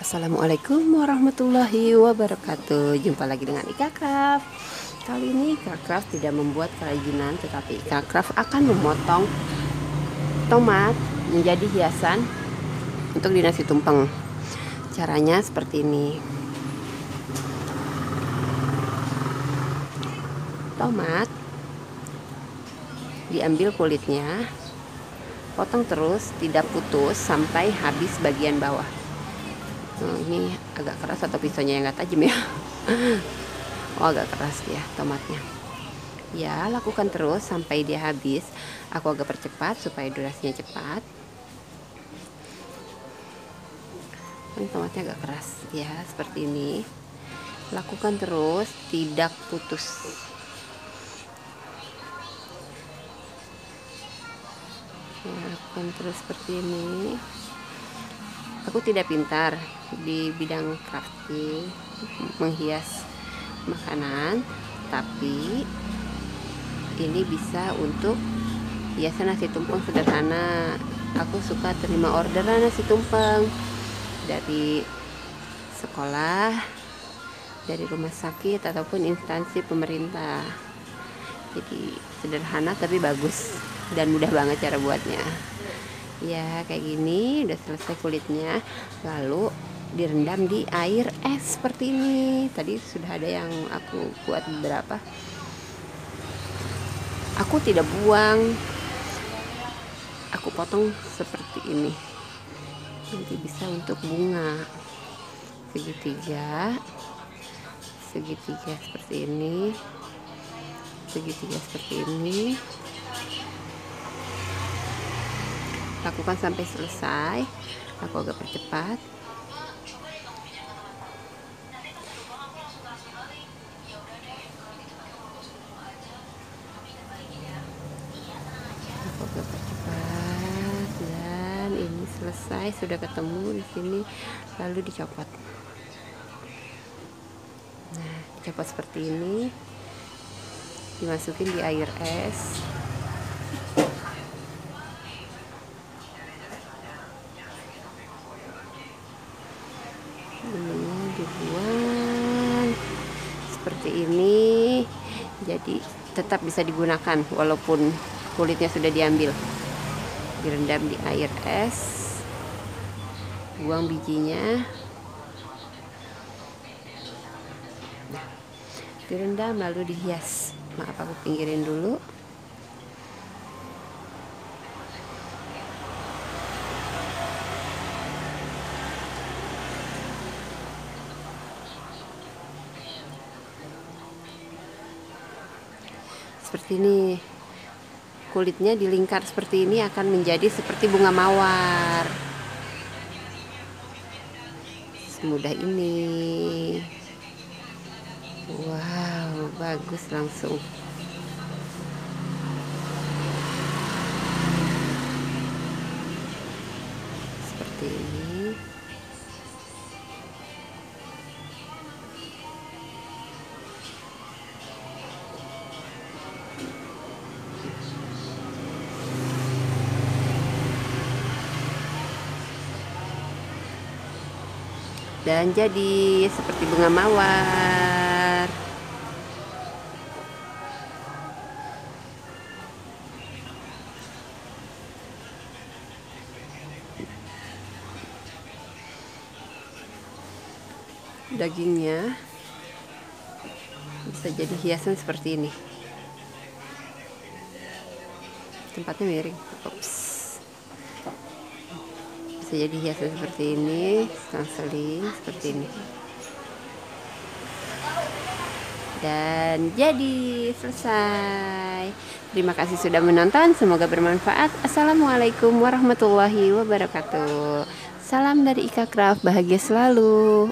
Assalamualaikum warahmatullahi wabarakatuh. Jumpa lagi dengan Ika Craft. Kali ini Ika Craft tidak membuat kerajinan Tetapi Ika Craft akan memotong Tomat menjadi hiasan Untuk di nasi tumpeng. Caranya seperti ini. Tomat Diambil kulitnya Potong terus, tidak putus Sampai habis bagian bawah nah, ini agak keras atau pisaunya yang nggak tajam ya? Oh agak keras ya tomatnya. Ya lakukan terus sampai dia habis. Aku agak percepat supaya durasinya cepat. Ini tomatnya agak keras ya seperti ini. Lakukan terus tidak putus. Lakukan terus seperti ini aku tidak pintar di bidang crafting menghias makanan tapi ini bisa untuk hiasan nasi tumpeng sederhana. Aku suka terima orderan nasi tumpeng dari sekolah dari rumah sakit ataupun instansi pemerintah. Jadi sederhana tapi bagus dan mudah banget cara buatnya ya kayak gini udah selesai kulitnya. Lalu direndam di air es seperti ini. Tadi sudah ada yang aku buat beberapa. Aku tidak buang. Aku potong seperti ini. Nanti bisa untuk bunga. Segitiga. Segitiga seperti ini. Segitiga seperti ini lakukan sampai selesai. Aku agak percepat. Aku agak percepat. Dan ini selesai. Sudah ketemu di sini. Lalu dicopot. Nah dicopot seperti ini. Dimasukin di air es ini dibuang seperti ini. Jadi tetap bisa digunakan walaupun kulitnya sudah diambil. Direndam di air es. Buang bijinya. Direndam lalu dihias. Maaf aku pinggirin dulu seperti ini. Kulitnya dilingkar seperti ini akan menjadi seperti bunga mawar. Semudah ini. Wow bagus langsung. Seperti ini dan jadi seperti bunga mawar. Dagingnya bisa jadi hiasan seperti ini. Tempatnya miring. Ups bisa jadi hiasan seperti ini seling seperti ini. Dan jadi selesai. Terima kasih sudah menonton semoga bermanfaat. Assalamualaikum warahmatullahi wabarakatuh. Salam dari Ika Craft bahagia selalu